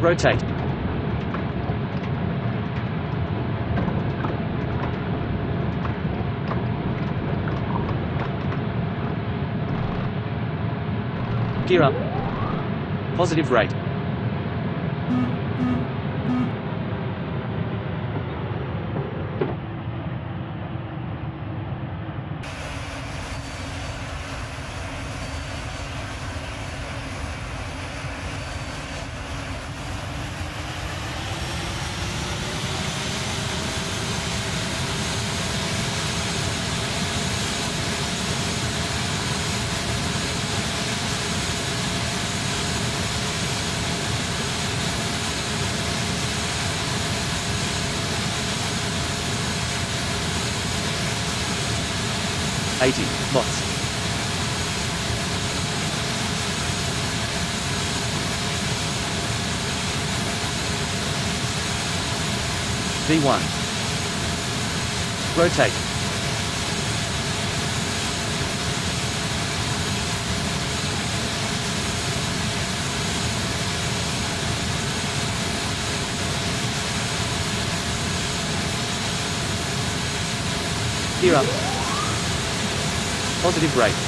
Rotate. Gear up. Positive rate. Eighty knots. V1. Rotate. Gear up positive rate.